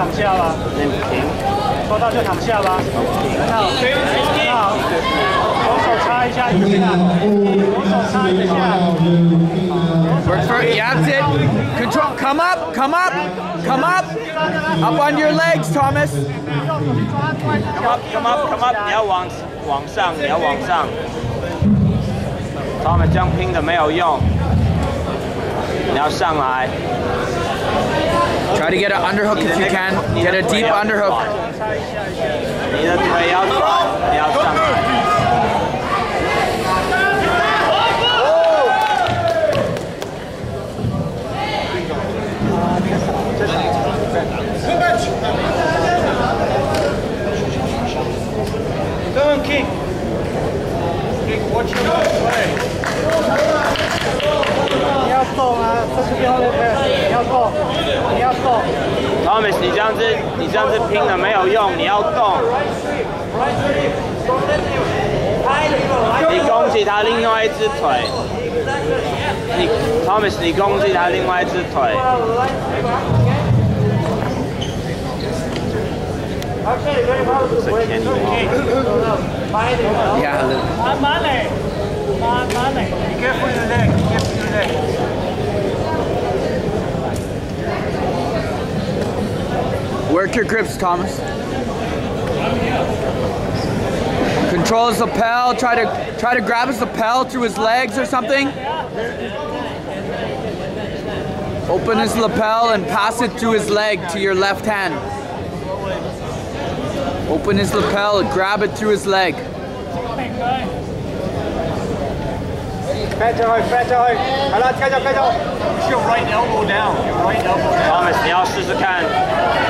躺下吧。抽到就躺下吧。很好，很好。左手擦一下腋下，左手擦一下。Work for yeah, that's it. Control. Come up. Come up. Come up. Up on your legs, Thomas. Come up, come up, come up！你要往往上，你要往上。他们这样拼的没有用，你要上来。Try to get an underhook if you can. Get a deep underhook. 动啊，这是你要动，你要动。Thomas，你这样子，你这样子拼了没有用，你要动。你攻击他另外一只腿。你 Thomas，你攻击他另外一只腿。Okay, very powerful. Wait, Kenny go kick. Yeah. a little. 慢慢来，慢慢来。Be careful your leg, be careful your leg. Work your grips, Thomas. Control his lapel. Try to try to grab his lapel through his legs or something. Open his lapel and pass it through his leg to your left hand. Open his lapel, grab it through his leg. Better out, better out. And let's. Push your right elbow down. Your right elbow down. Thomas, the arse as you.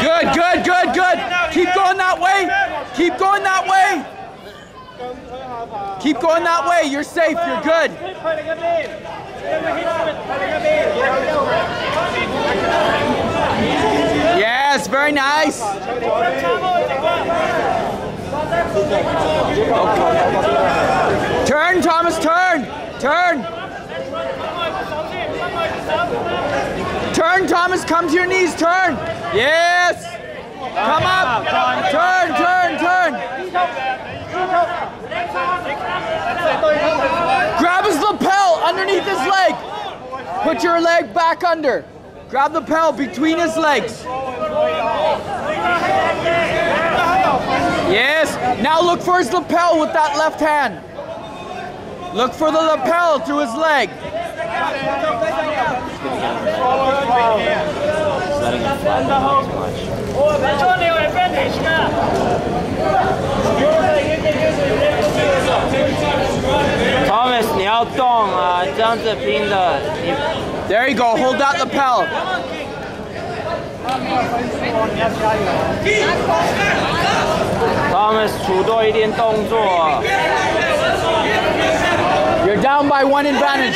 Good, good, good, good. Keep going that way. Keep going that way. Keep going that way. You're safe. You're good. Yes, very nice. Turn, Thomas, turn. Turn. Thomas, come to your knees, turn. Yes. Come up. Turn, turn, turn. Grab his lapel underneath his leg. Put your leg back under. Grab the lapel between his legs. Yes. Now look for his lapel with that left hand. Look for the lapel through his leg Letting it flatten out too much. Thomas，你要动啊，这样子拼的，你 There you go. Hold that lapel. Thomas 出多一点动作。 You're down by one advantage.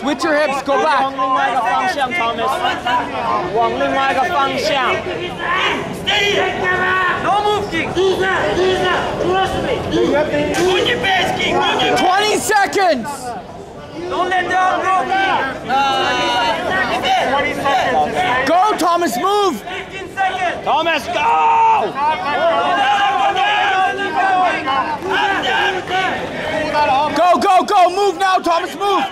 Switch your hips. Go 往 back. 另外一个方向，Thomas，往另外一个方向。 No move, King. Trust me. On your base, King. On your 20 seconds. Don't let down, bro. Uh, 20 seconds. Go, Thomas. Move. 15 seconds. Thomas, go! Go, go, go. Move now, Thomas. Move.